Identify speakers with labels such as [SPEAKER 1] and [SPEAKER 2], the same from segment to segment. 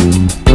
[SPEAKER 1] you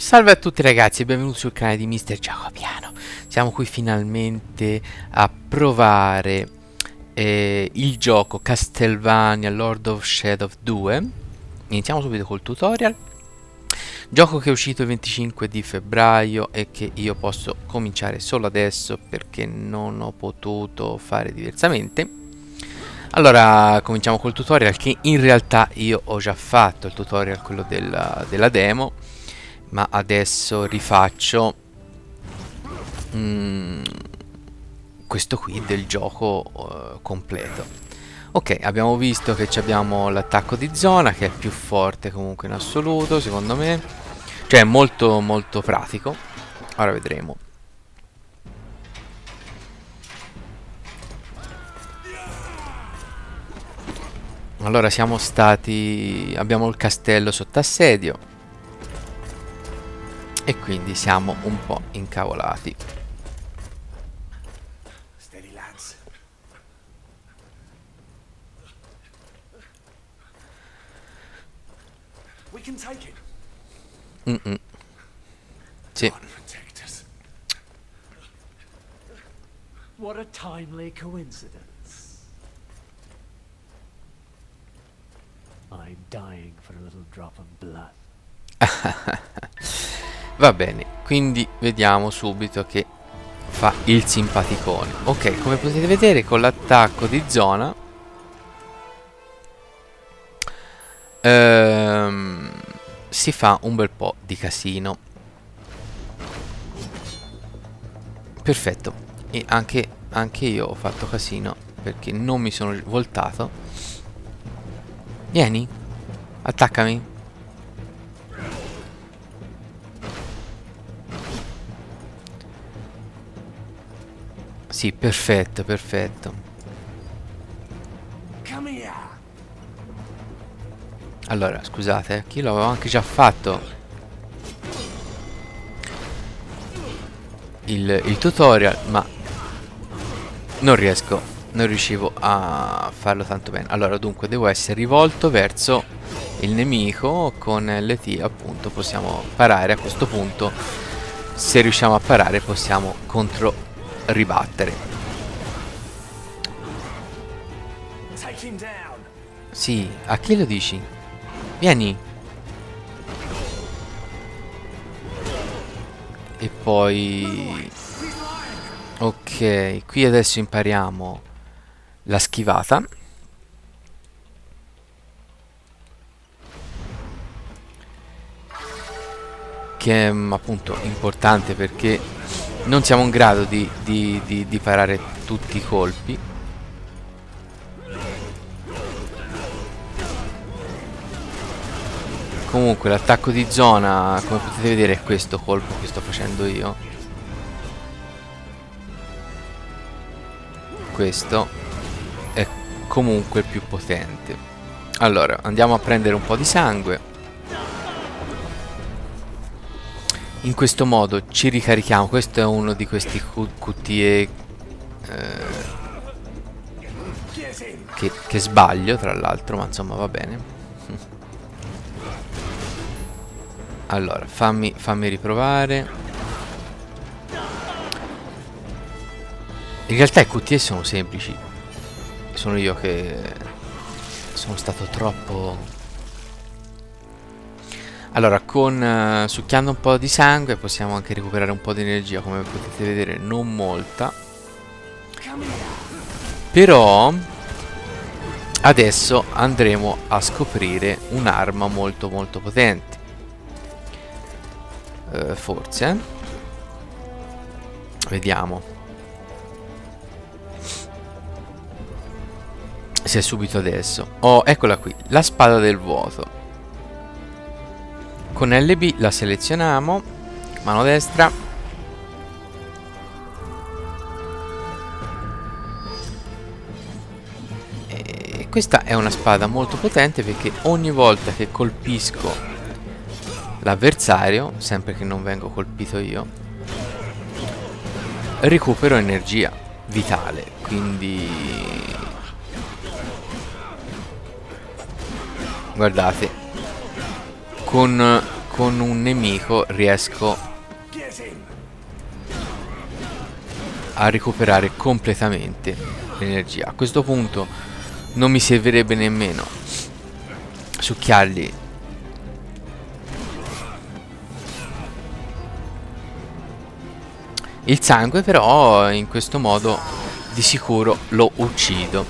[SPEAKER 1] Salve a tutti ragazzi e benvenuti sul canale di Mister Giacopiano Siamo qui finalmente a provare eh, il gioco Castlevania Lord of Shadow 2 Iniziamo subito col tutorial. Gioco che è uscito il 25 di febbraio e che io posso cominciare solo adesso perché non ho potuto fare diversamente. Allora cominciamo col tutorial che in realtà io ho già fatto il tutorial quello della, della demo ma adesso rifaccio mm, questo qui del gioco uh, completo. Ok abbiamo visto che abbiamo l'attacco di zona che è più forte comunque in assoluto secondo me. Cioè molto molto pratico. Ora vedremo. Allora siamo stati abbiamo il castello sotto assedio e quindi siamo un po' incavolati. Mm -mm. Sì. What a timely coincidence. I'm dying for a little drop of blood. Va bene, quindi vediamo subito che fa il simpaticone. Ok, come potete vedere con l'attacco di zona ehm, si fa un bel po' di casino. Perfetto, e anche, anche io ho fatto casino perché non mi sono voltato. Vieni, attaccami. Sì, perfetto, perfetto. Allora, scusate, eh, chi l'avevo anche già fatto il, il tutorial, ma non riesco, non riuscivo a farlo tanto bene. Allora, dunque, devo essere rivolto verso il nemico con LT, appunto, possiamo parare a questo punto. Se riusciamo a parare possiamo contro ribattere. Sì, a chi lo dici? Vieni. E poi... Ok, qui adesso impariamo la schivata. Che è mm, appunto importante perché non siamo in grado di, di, di, di parare tutti i colpi. Comunque l'attacco di zona come potete vedere è questo colpo che sto facendo io. Questo è comunque il più potente. Allora andiamo a prendere un po' di sangue. In questo modo ci ricarichiamo. Questo è uno di questi QTE eh, che, che sbaglio tra l'altro ma insomma va bene. Allora fammi, fammi riprovare. In realtà i QTE sono semplici. Sono io che sono stato troppo allora, con uh, succhiando un po' di sangue possiamo anche recuperare un po' di energia, come potete vedere non molta. Però adesso andremo a scoprire un'arma molto molto potente. Uh, forse. Vediamo. Se è subito adesso. Oh, eccola qui, la spada del vuoto. Con LB la selezioniamo, mano destra. E questa è una spada molto potente perché ogni volta che colpisco l'avversario, sempre che non vengo colpito io, recupero energia vitale, quindi guardate con, con un nemico riesco a recuperare completamente l'energia. A questo punto non mi servirebbe nemmeno succhiargli il sangue, però in questo modo di sicuro lo uccido.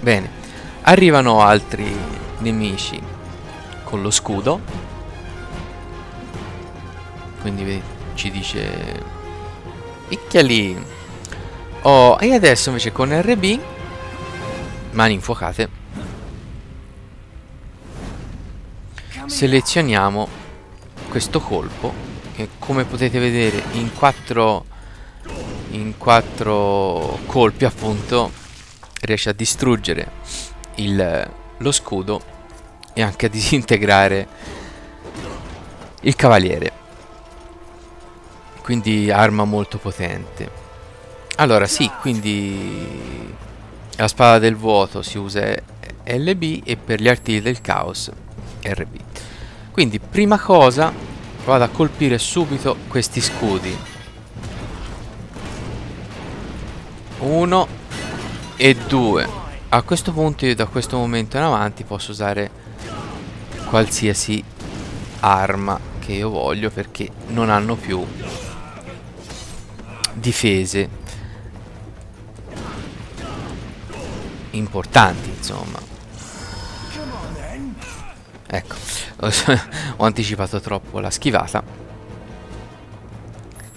[SPEAKER 1] Bene. Arrivano altri nemici con lo scudo. Quindi ci dice... Picchiali! Oh, e adesso invece con RB... Mani infuocate. Selezioniamo questo colpo che come potete vedere in quattro in quattro colpi appunto riesce a distruggere il, lo scudo e anche a disintegrare il cavaliere. Quindi arma molto potente. Allora sì, quindi la spada del vuoto si usa LB e per gli artigli del caos RB. Quindi prima cosa vado a colpire subito questi scudi. Uno e due a questo punto io da questo momento in avanti posso usare qualsiasi arma che io voglio perché non hanno più difese importanti insomma. Ecco ho anticipato troppo la schivata.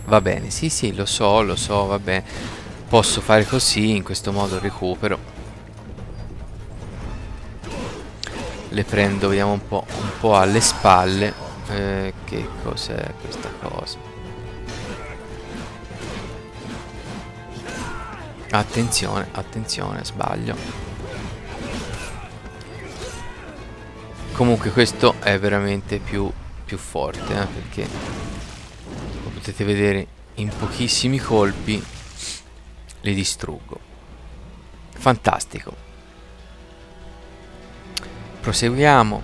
[SPEAKER 1] Va bene sì sì lo so lo so va bene posso fare così in questo modo recupero le prendo, vediamo un po', un po alle spalle. Eh, che cos'è questa cosa? Attenzione, attenzione, sbaglio. Comunque questo è veramente più, più forte, eh, perché come potete vedere in pochissimi colpi li distruggo. Fantastico. Proseguiamo.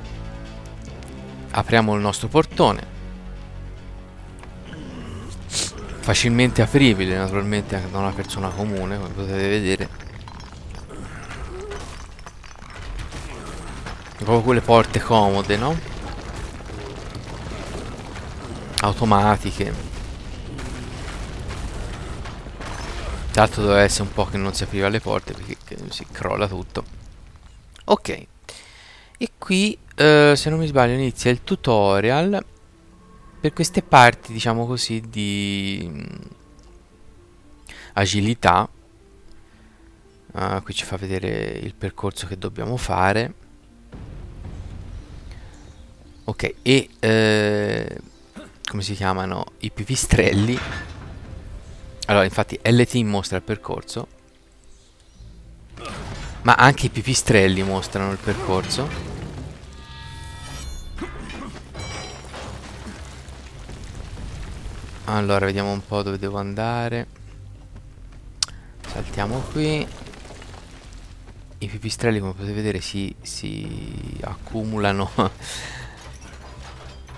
[SPEAKER 1] Apriamo il nostro portone. Facilmente apribile, naturalmente anche da una persona comune, come potete vedere. Proprio quelle porte comode, no? Automatiche. Tra l'altro doveva essere un po' che non si apriva le porte perché si crolla tutto. Ok. E qui, eh, se non mi sbaglio, inizia il tutorial per queste parti, diciamo così, di mm, agilità. Uh, qui ci fa vedere il percorso che dobbiamo fare. Ok, e eh, come si chiamano? I pipistrelli Allora, infatti LT mostra il percorso. Ma anche i pipistrelli mostrano il percorso. Allora, vediamo un po' dove devo andare. Saltiamo qui. I pipistrelli, come potete vedere, si, si accumulano,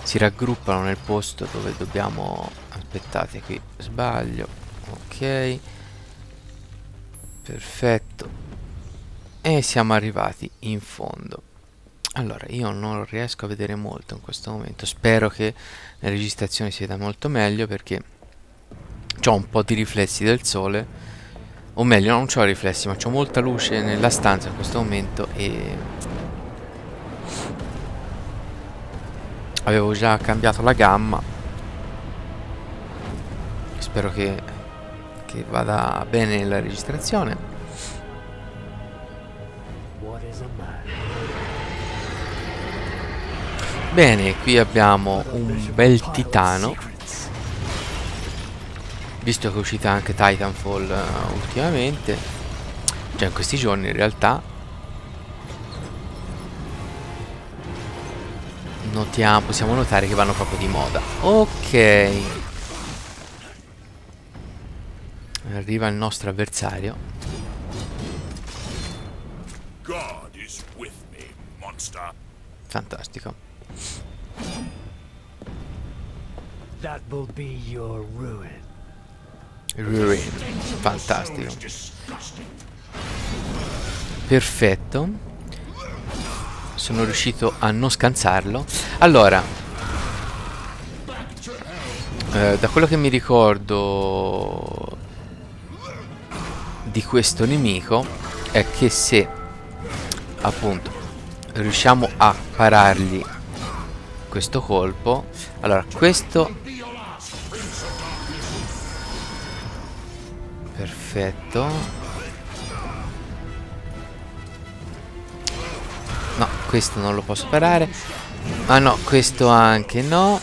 [SPEAKER 1] si raggruppano nel posto dove dobbiamo... Aspettate, qui. Sbaglio. Ok. Perfetto. E siamo arrivati in fondo allora io non riesco a vedere molto in questo momento. Spero che la registrazione si veda molto meglio perché ho un po' di riflessi del sole. O meglio non ho riflessi ma ho molta luce nella stanza in questo momento e avevo già cambiato la gamma. Spero che che vada bene la registrazione. Bene, qui abbiamo un bel titano. Visto che è uscita anche Titanfall uh, ultimamente, cioè in questi giorni in realtà. Notiamo, possiamo notare che vanno proprio di moda. Ok. Arriva il nostro avversario. Fantastico. That will be your ruin. Ruin. Fantastico. Perfetto. Sono riuscito a non scansarlo. Allora, eh, da quello che mi ricordo di questo nemico è che se appunto riusciamo a parargli questo colpo. Allora questo perfetto. No questo non lo posso parare. Ah no questo anche no.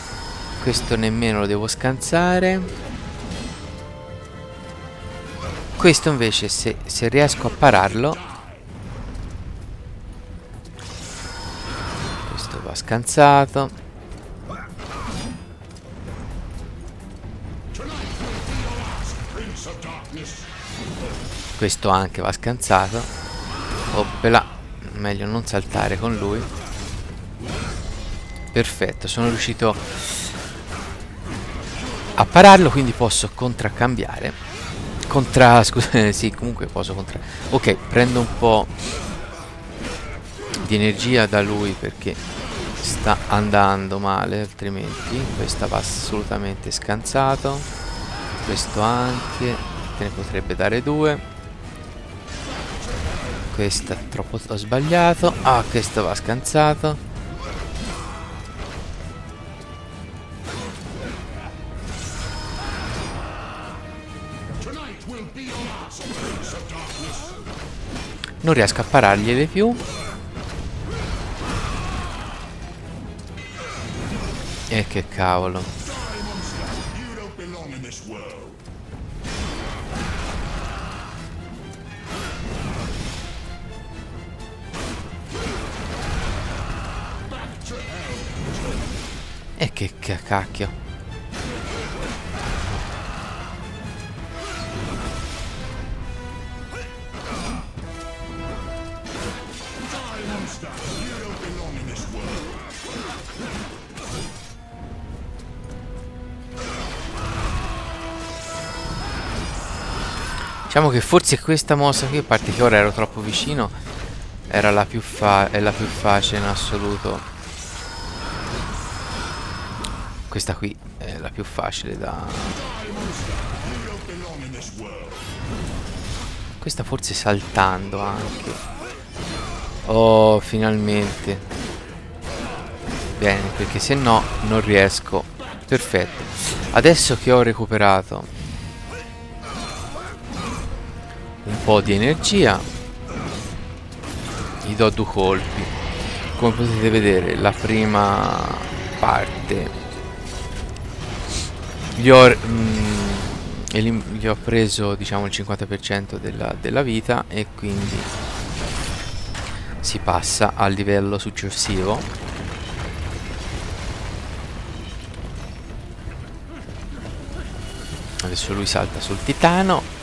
[SPEAKER 1] Questo nemmeno lo devo scansare. Questo invece se, se riesco a pararlo scansato. Questo anche va scansato. Oppela Meglio non saltare con lui. Perfetto, sono riuscito a pararlo Quindi posso contraccambiare. Contra... scusa, sì, comunque posso contra... Ok, prendo un po' di energia da lui perché sta andando male, altrimenti questa va assolutamente scansato. Questo anche, te ne potrebbe dare due. Questa troppo ho sbagliato. Ah, questo va scansato. Non riesco a parargliele più. E che cavolo. E che cacchio. Diciamo che forse questa mossa qui, a parte che ora ero troppo vicino, era la più, la più facile in assoluto. Questa qui è la più facile da... Questa forse saltando anche. Oh, finalmente. Bene, perché se no non riesco. Perfetto. Adesso che ho recuperato un po' di energia gli do due colpi. Come potete vedere la prima parte gli ho, mm, gli ho preso diciamo il 50% della, della vita e quindi si passa al livello successivo. Adesso lui salta sul titano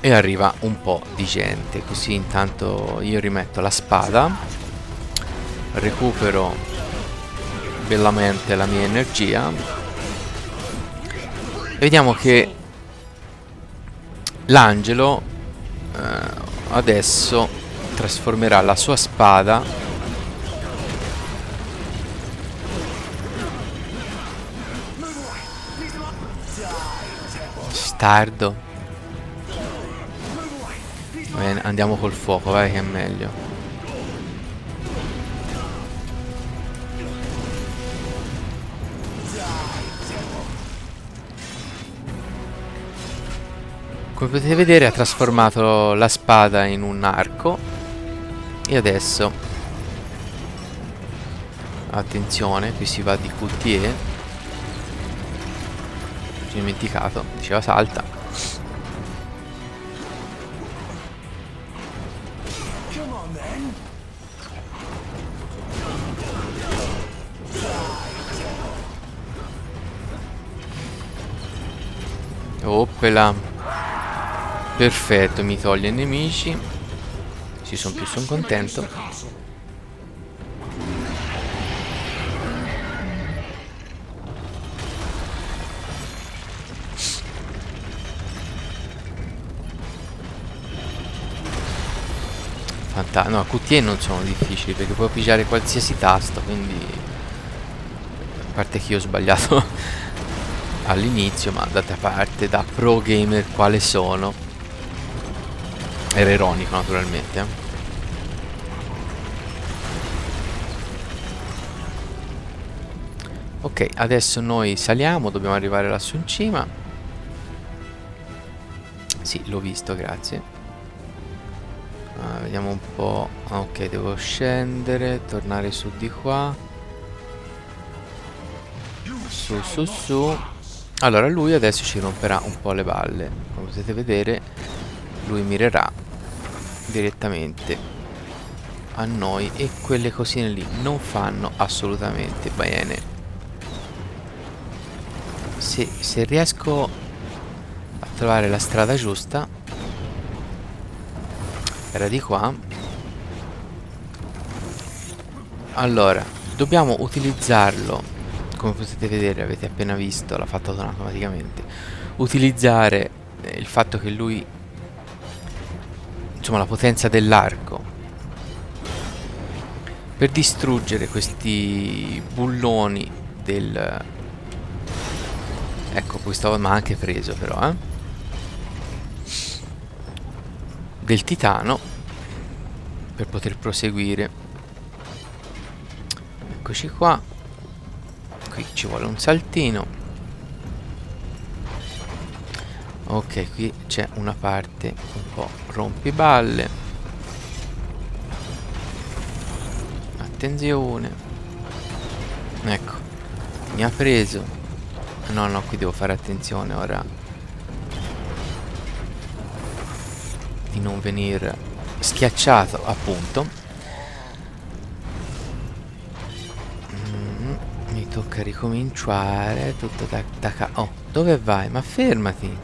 [SPEAKER 1] e arriva un po' di gente. Così intanto io rimetto la spada recupero bellamente la mia energia. E vediamo che l'angelo eh, adesso trasformerà la sua spada stardo Bene, andiamo col fuoco, vai che è meglio. Come potete vedere ha trasformato la spada in un arco. E adesso Attenzione, qui si va di QTE dimenticato, diceva salta Oppela Perfetto, mi toglie i nemici. Ci sono più, sono contento. Fantastico, no, QTE non sono difficili perché puoi pigiare qualsiasi tasto, quindi... A parte che io ho sbagliato all'inizio ma d'altra parte da pro gamer quale sono? Era ironico naturalmente eh. ok adesso noi saliamo dobbiamo arrivare lassù in cima. Sì l'ho visto grazie. Ah, vediamo un po' ok devo scendere tornare su di qua. Su su su allora lui adesso ci romperà un po' le balle. Come potete vedere lui mirerà direttamente a noi e quelle cosine lì non fanno assolutamente bene. Se, se riesco a trovare la strada giusta era di qua. Allora dobbiamo utilizzarlo come potete vedere avete appena visto l'ha fatto automaticamente utilizzare eh, il fatto che lui insomma la potenza dell'arco per distruggere questi bulloni del ecco questo mi ha anche preso però eh del titano per poter proseguire. Eccoci qua qui ci vuole un saltino. Ok qui c'è una parte un po' rompiballe. Attenzione. Ecco mi ha preso. No no qui devo fare attenzione ora. Di non venire schiacciato appunto tocca ricominciare tutto da, da ca oh dove vai? Ma fermati.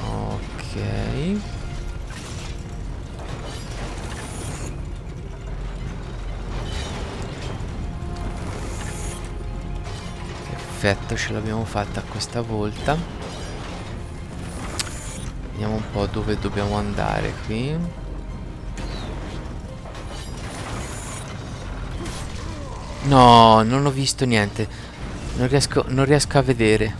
[SPEAKER 1] Ok. Perfetto ce l'abbiamo fatta questa volta. Vediamo un po' dove dobbiamo andare qui No, non ho visto niente. Non riesco, non riesco a vedere.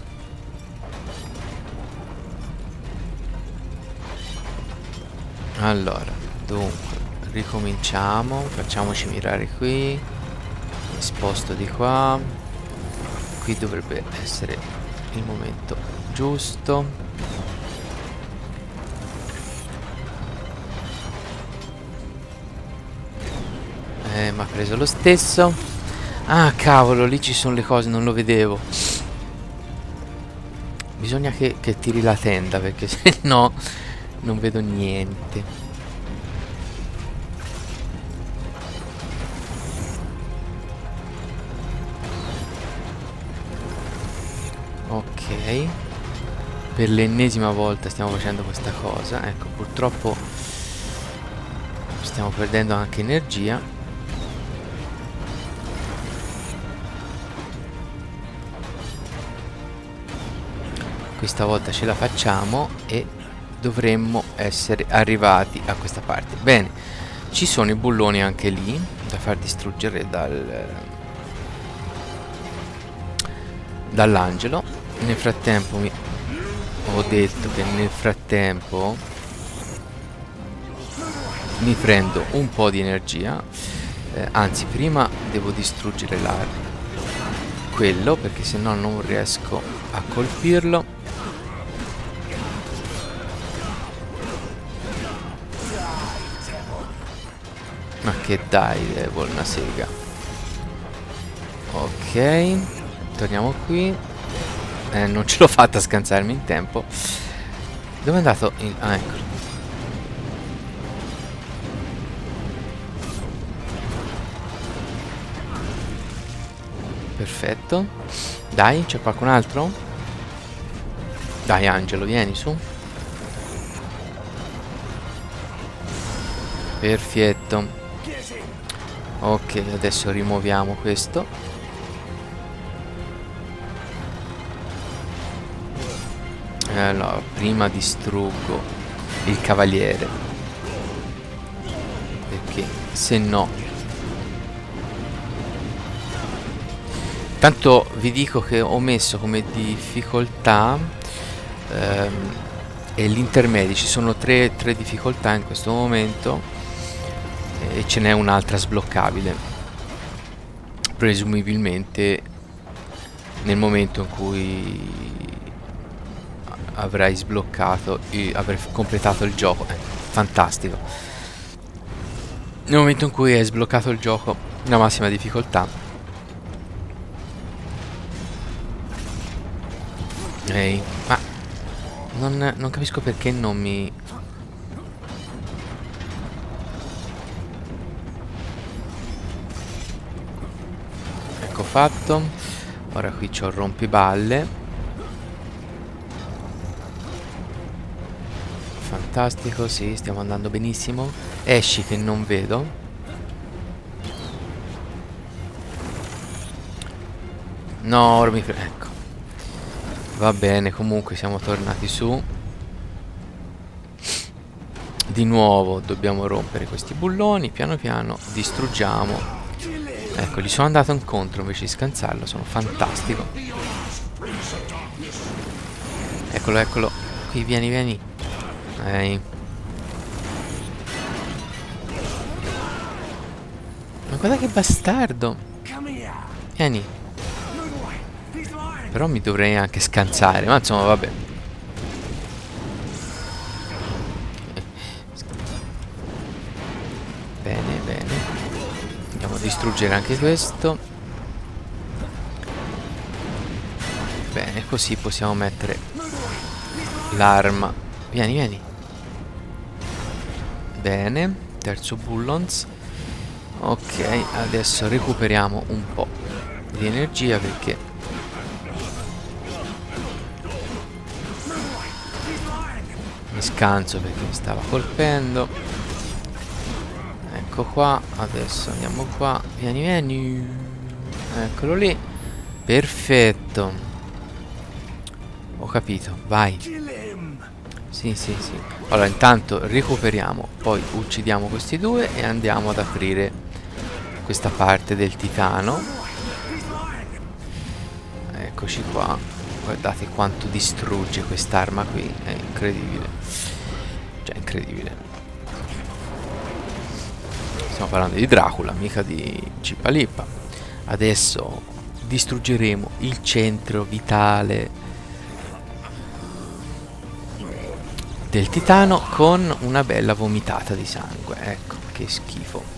[SPEAKER 1] Allora, dunque, ricominciamo. Facciamoci mirare qui. Mi sposto di qua. Qui dovrebbe essere il momento giusto Eh, mi ha preso lo stesso. Ah, cavolo, lì ci sono le cose, non lo vedevo. Bisogna che, che tiri la tenda, perché se no non vedo niente. Ok. Per l'ennesima volta stiamo facendo questa cosa. Ecco, purtroppo stiamo perdendo anche energia. Questa volta ce la facciamo e dovremmo essere arrivati a questa parte. Bene ci sono i bulloni anche lì da far distruggere dal dall'angelo. Nel frattempo mi ho detto che nel frattempo mi prendo un po' di energia. Eh, anzi prima devo distruggere l'arma quello perché se no non riesco a colpirlo Ma che dai, Devil, una sega. Ok, torniamo qui. Eh, non ce l'ho fatta a scansarmi in tempo. Dove è andato? Il... Ah, eccolo. Perfetto. Dai, c'è qualcun altro? Dai, Angelo, vieni su. Perfetto. Ok, adesso rimuoviamo questo. Allora, prima distruggo il cavaliere. Perché se no... Tanto vi dico che ho messo come difficoltà ehm, e l'intermedio. Ci sono tre, tre difficoltà in questo momento e ce n'è un'altra sbloccabile. Presumibilmente nel momento in cui avrai sbloccato avrai completato il gioco. Eh, fantastico. Nel momento in cui hai sbloccato il gioco la massima difficoltà ehi ma non, non capisco perché non mi fatto. Ora qui c'ho rompiballe. Fantastico sì stiamo andando benissimo. Esci che non vedo. No ora mi ecco. Va bene comunque siamo tornati su. Di nuovo dobbiamo rompere questi bulloni piano piano distruggiamo Ecco, gli sono andato incontro invece di scansarlo, sono fantastico. Eccolo, eccolo. Qui, vieni, vieni. Ehi. Ma guarda che bastardo. Vieni. Però mi dovrei anche scansare, ma insomma, vabbè. Distruggere anche questo. Bene così possiamo mettere l'arma. Vieni vieni. Bene terzo bullons. Ok adesso recuperiamo un po' di energia perché mi scanso perché mi stava colpendo Ecco qua, adesso andiamo qua. Vieni, vieni. Eccolo lì. Perfetto. Ho capito, vai. Sì, sì, sì. Allora, intanto recuperiamo, poi uccidiamo questi due e andiamo ad aprire questa parte del titano. Eccoci qua. Guardate quanto distrugge quest'arma qui. È incredibile. Cioè, incredibile. Stiamo parlando di Dracula, mica di Cipalippa. Adesso distruggeremo il centro vitale del titano con una bella vomitata di sangue. Ecco, che schifo.